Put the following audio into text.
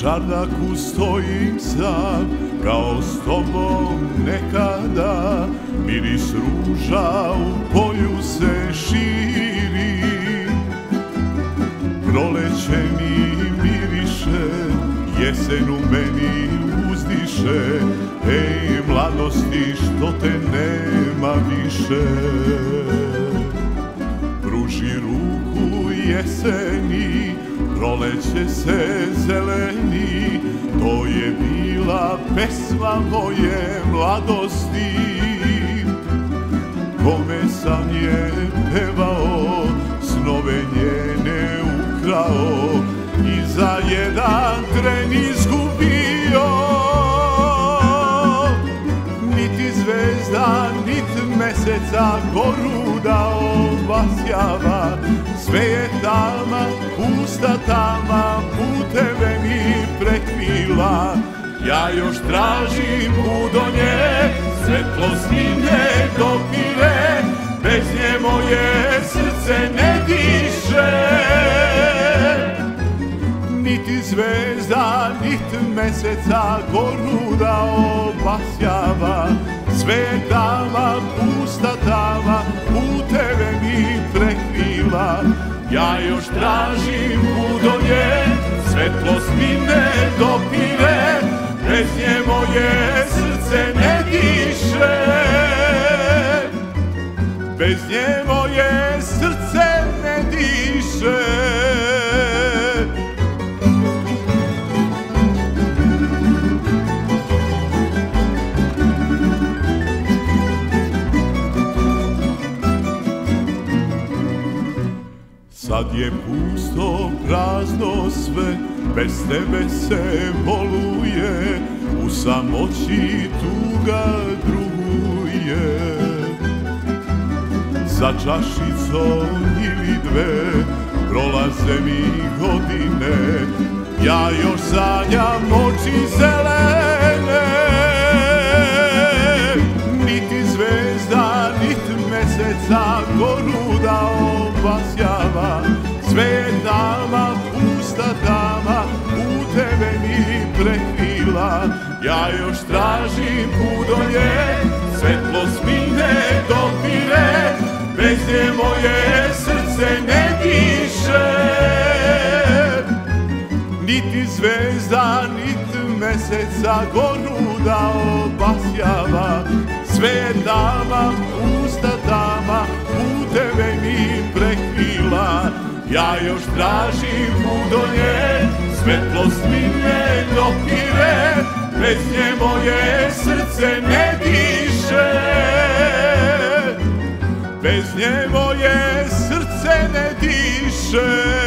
čardaku stojim sam, kao s tobom nekada, miris ruža u polju se širi. Proleće mi miriše, jesen u meni uzdiše, ej mladosti što te nema više. Pruži ruku jeseni, proleće se zeleni, to je bila pesma moje mladosti. Kome sam je pevao, snove njene ukrao i za jedan tren izgubio. Niti zvezda, niti meseca goru da obasjava, sve je tama, pusta tama, puteve mi prekvila. Ja još tražim put do nje, svetlost mi ne dopire, bez nje moje srce ne diše. Niti zvezda, niti meseca goru da obasjava, sve je tama, pusta tama, Ja još tražim put do nje, svetlost mi ne dopire, bez nje moje srce ne diše. Bez nje Sad je pusto, prazno sve, bez tebe se boluje, u samoći tuga druguje. Za čašicom ili dve, prolaze mi godine, ja još sanjam oči zelene. Meseca goru da obasjava, sve je dama, pusta dama, puteve mi prekvila. Ja još tražim put do nje, svetlost mi ne dopire, bez nje moje srce ne diše. Niti zvezda, niti meseca goru da obasjava, sve je dama, pusta Ja još tražim put do nje, svetlost mi ne dopire, bez nje moje srce ne diše. Bez nje moje srce ne diše.